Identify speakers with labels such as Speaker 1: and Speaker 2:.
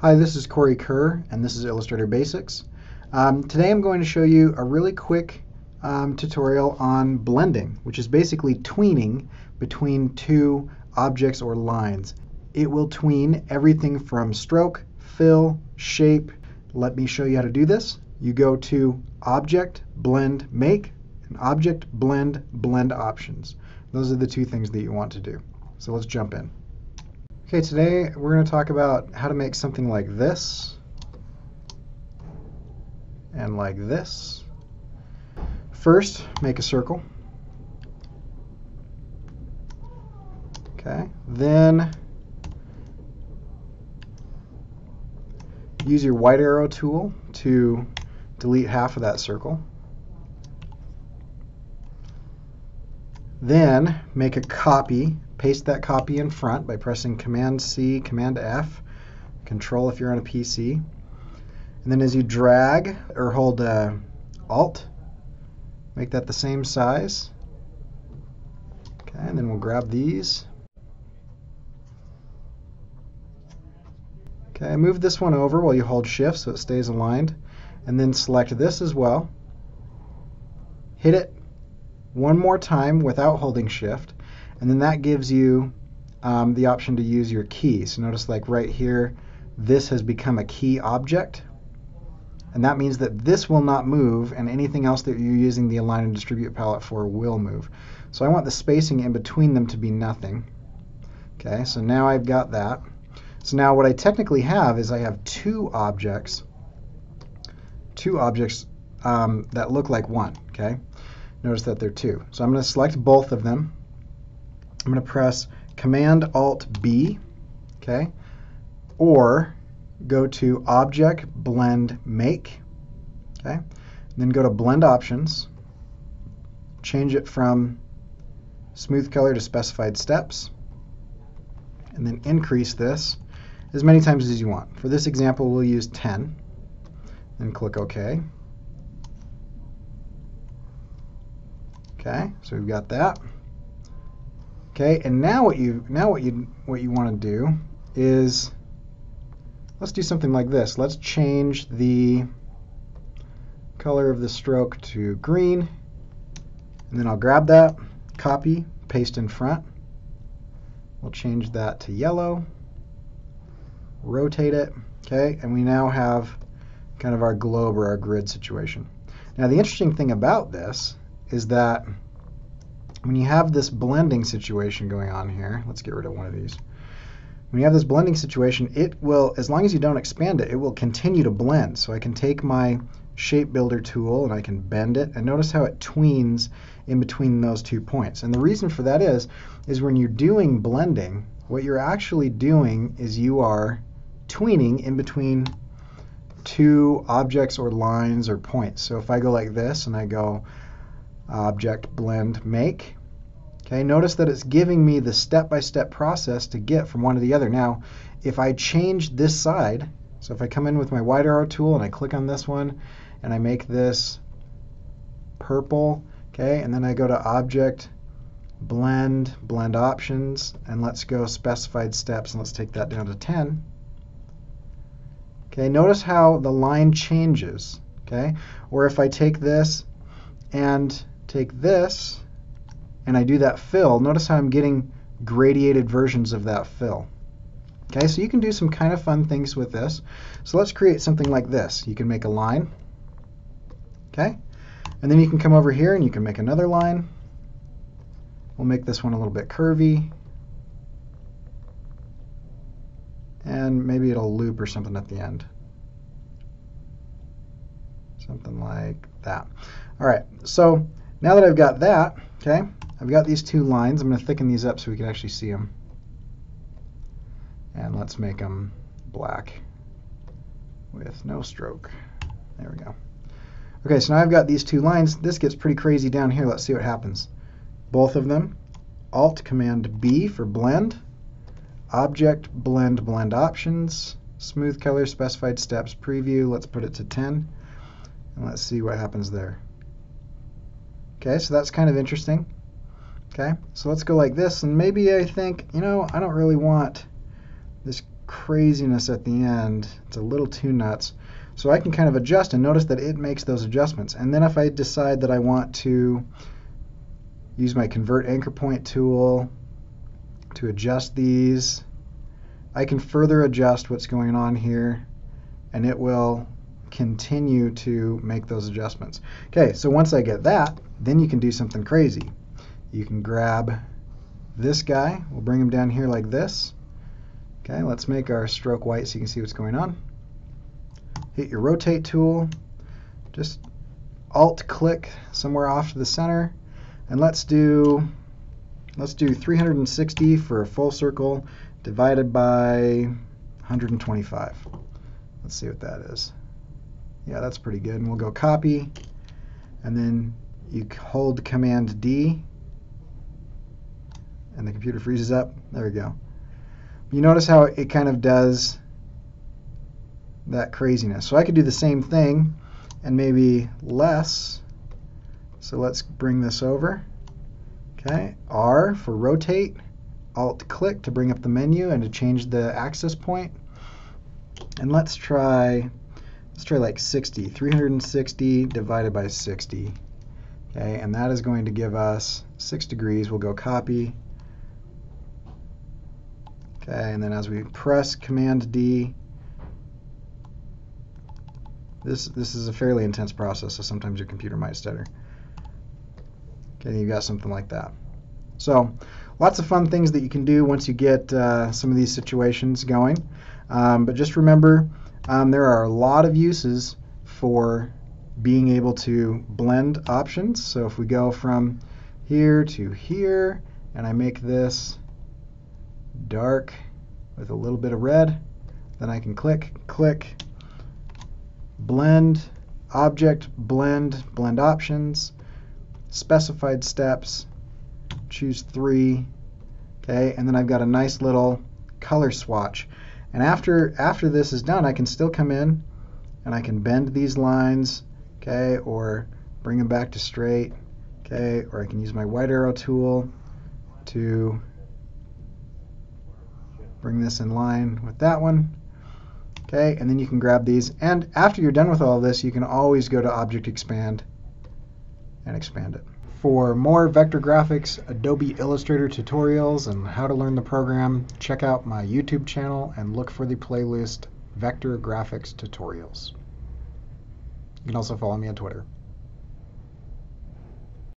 Speaker 1: Hi, this is Cory Kerr, and this is Illustrator Basics. Um, today I'm going to show you a really quick um, tutorial on blending, which is basically tweening between two objects or lines. It will tween everything from stroke, fill, shape. Let me show you how to do this. You go to Object, Blend, Make, and Object, Blend, Blend Options. Those are the two things that you want to do. So let's jump in. Okay, today we're going to talk about how to make something like this and like this. First, make a circle. Okay, then use your white arrow tool to delete half of that circle. Then make a copy paste that copy in front by pressing Command C, Command F, Control if you're on a PC. And then as you drag or hold uh, Alt, make that the same size. Okay, and then we'll grab these. Okay, move this one over while you hold Shift so it stays aligned. And then select this as well. Hit it one more time without holding Shift and then that gives you um, the option to use your key. So notice like right here, this has become a key object. And that means that this will not move and anything else that you're using the align and distribute palette for will move. So I want the spacing in between them to be nothing. Okay, so now I've got that. So now what I technically have is I have two objects, two objects um, that look like one, okay? Notice that they're two. So I'm going to select both of them I'm going to press Command Alt B, okay, or go to Object Blend Make, okay, then go to Blend Options, change it from Smooth Color to Specified Steps, and then increase this as many times as you want. For this example, we'll use 10, and click OK. Okay, so we've got that. Okay, and now what you now what you what you want to do is let's do something like this. Let's change the color of the stroke to green. And then I'll grab that, copy, paste in front. We'll change that to yellow. Rotate it. Okay, and we now have kind of our globe or our grid situation. Now the interesting thing about this is that when you have this blending situation going on here, let's get rid of one of these. When you have this blending situation, it will, as long as you don't expand it, it will continue to blend. So I can take my shape builder tool and I can bend it and notice how it tweens in between those two points. And the reason for that is, is when you're doing blending, what you're actually doing is you are tweening in between two objects or lines or points. So if I go like this and I go object blend make. Okay, notice that it's giving me the step-by-step -step process to get from one to the other. Now, if I change this side, so if I come in with my white arrow tool and I click on this one and I make this purple, okay, and then I go to object, blend, blend options, and let's go specified steps and let's take that down to 10. Okay, notice how the line changes, okay? Or if I take this and take this and I do that fill, notice how I'm getting gradiated versions of that fill. Okay, so you can do some kind of fun things with this. So let's create something like this. You can make a line, okay? And then you can come over here and you can make another line. We'll make this one a little bit curvy. And maybe it'll loop or something at the end. Something like that. All right, so now that I've got that, okay, I've got these two lines. I'm going to thicken these up so we can actually see them. And let's make them black with no stroke. There we go. Okay, so now I've got these two lines. This gets pretty crazy down here. Let's see what happens. Both of them. Alt Command B for blend. Object blend blend options. Smooth color specified steps preview. Let's put it to 10. And let's see what happens there. Okay, so that's kind of interesting. Okay, so let's go like this, and maybe I think, you know, I don't really want this craziness at the end. It's a little too nuts. So I can kind of adjust and notice that it makes those adjustments. And then if I decide that I want to use my convert anchor point tool to adjust these, I can further adjust what's going on here and it will continue to make those adjustments. Okay, so once I get that, then you can do something crazy. You can grab this guy, we'll bring him down here like this. Okay, let's make our stroke white so you can see what's going on hit your rotate tool, just alt click somewhere off to the center, and let's do let's do 360 for a full circle divided by 125. Let's see what that is. Yeah, that's pretty good. And we'll go copy, and then you hold Command D, and the computer freezes up. There we go. You notice how it kind of does that craziness. So I could do the same thing and maybe less. So let's bring this over. Okay, R for rotate, Alt click to bring up the menu and to change the axis point. And let's try, let's try like 60, 360 divided by 60. Okay, and that is going to give us 6 degrees. We'll go copy. Okay, and then as we press Command D, this, this is a fairly intense process, so sometimes your computer might stutter. Okay, you've got something like that. So lots of fun things that you can do once you get uh, some of these situations going. Um, but just remember, um, there are a lot of uses for being able to blend options. So if we go from here to here, and I make this dark with a little bit of red, then I can click, click, blend, object, blend, blend options, specified steps, choose three, okay, and then I've got a nice little color swatch. And after, after this is done, I can still come in and I can bend these lines, okay, or bring them back to straight, okay, or I can use my white arrow tool to bring this in line with that one, Okay, and then you can grab these. And after you're done with all this, you can always go to Object Expand and expand it. For more vector graphics, Adobe Illustrator tutorials, and how to learn the program, check out my YouTube channel and look for the playlist Vector Graphics Tutorials. You can also follow me on Twitter.